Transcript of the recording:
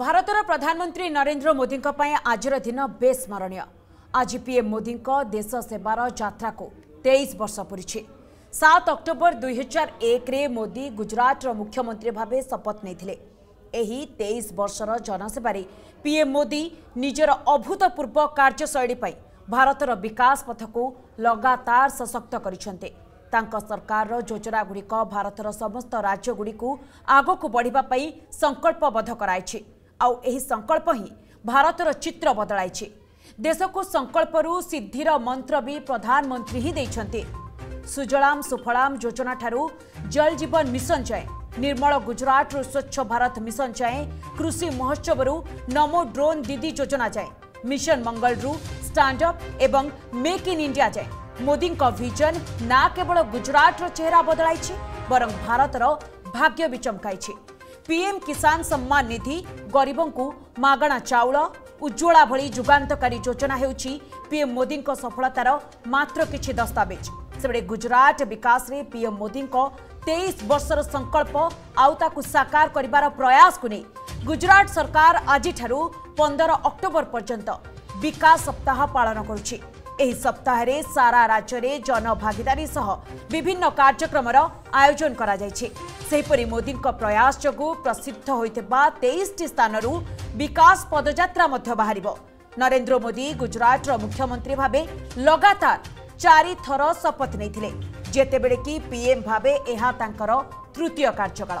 ଭାରତର ପ୍ରଧାନମନ୍ତ୍ରୀ ନରେନ୍ଦ୍ର ମୋଦିଙ୍କ ପାଇଁ ଆଜିର ଦିନ ବେଶ୍ ସ୍ମରଣୀୟ ଆଜି ପିଏମ୍ ମୋଦିଙ୍କ ଦେଶ ସେବାର ଯାତ୍ରାକୁ ତେଇଶ ବର୍ଷ ପୁରିଛି ସାତ ଅକ୍ଟୋବର ଦୁଇହଜାର ଏକରେ ମୋଦି ଗୁଜରାଟର ମୁଖ୍ୟମନ୍ତ୍ରୀ ଭାବେ ଶପଥ ନେଇଥିଲେ ଏହି ତେଇଶ ବର୍ଷର ଜନସେବାରେ ପିଏମ୍ ମୋଦି ନିଜର ଅଭୂତପୂର୍ବ କାର୍ଯ୍ୟଶୈଳୀ ପାଇଁ ଭାରତର ବିକାଶ ପଥକୁ ଲଗାତାର ସଶକ୍ତ କରିଛନ୍ତି ତାଙ୍କ ସରକାରର ଯୋଜନାଗୁଡ଼ିକ ଭାରତର ସମସ୍ତ ରାଜ୍ୟଗୁଡ଼ିକୁ ଆଗକୁ ବଢ଼ିବା ପାଇଁ ସଂକଳ୍ପବଦ୍ଧ କରାଇଛି संकल्प आउँ भारत र चित्र सिद्धि देशको सङ्कल्पहरू सिद्धिर मन्त्रवि प्रधानमन्त्री हिँड्दै सुजला सुफाम जोजनाठु जल जीवन मिशन चायँ निर्मल गुजरात रु स्वच्छ भारत मिशन चाहँ कृषि महोत्सवहरू नमो ड्रोन दीदी दिदी जोजना जाएँ mission मङ्गलु stand up make in India जाँ मोदी विजन ना केवल गुजरात रो चेहरा बदलि बरङ भारत र भाग्य वि चमक ପିଏମ୍ କିଷାନ ସମ୍ମାନ ନିଧି ଗରିବଙ୍କୁ ମାଗଣା ଚାଉଳ ଉଜ୍ଜଳା ଭଳି ଯୁଗାନ୍ତକାରୀ ଯୋଜନା ହେଉଛି ପିଏମ୍ ମୋଦିଙ୍କ ସଫଳତାର ମାତ୍ର କିଛି ଦସ୍ତାବିଜ ସେବେଳେ ଗୁଜରାଟ ବିକାଶରେ ପିଏମ୍ ମୋଦିଙ୍କ ତେଇଶ ବର୍ଷର ସଂକଳ୍ପ ଆଉ ତାକୁ ସାକାର କରିବାର ପ୍ରୟାସକୁ ନେଇ ଗୁଜରାଟ ସରକାର ଆଜିଠାରୁ ପନ୍ଦର ଅକ୍ଟୋବର ପର୍ଯ୍ୟନ୍ତ ବିକାଶ ସପ୍ତାହ ପାଳନ କରୁଛି ଏହି ସପ୍ତାହରେ ସାରା ରାଜ୍ୟରେ ଜନଭାଗିଦାରୀ ସହ ବିଭିନ୍ନ କାର୍ଯ୍ୟକ୍ରମର ଆୟୋଜନ କରାଯାଇଛି ସେହିପରି ମୋଦିଙ୍କ ପ୍ରୟାସ ଯୋଗୁଁ ପ୍ରସିଦ୍ଧ ହୋଇଥିବା ତେଇଶଟି ସ୍ଥାନରୁ ବିକାଶ ପଦଯାତ୍ରା ମଧ୍ୟ ବାହାରିବ ନରେନ୍ଦ୍ର ମୋଦି ଗୁଜରାଟର ମୁଖ୍ୟମନ୍ତ୍ରୀ ଭାବେ ଲଗାତାର ଚାରିଥର ଶପଥ ନେଇଥିଲେ ଯେତେବେଳେ କି ପିଏମ୍ ଭାବେ ଏହା ତାଙ୍କର ତୃତୀୟ କାର୍ଯ୍ୟକାଳ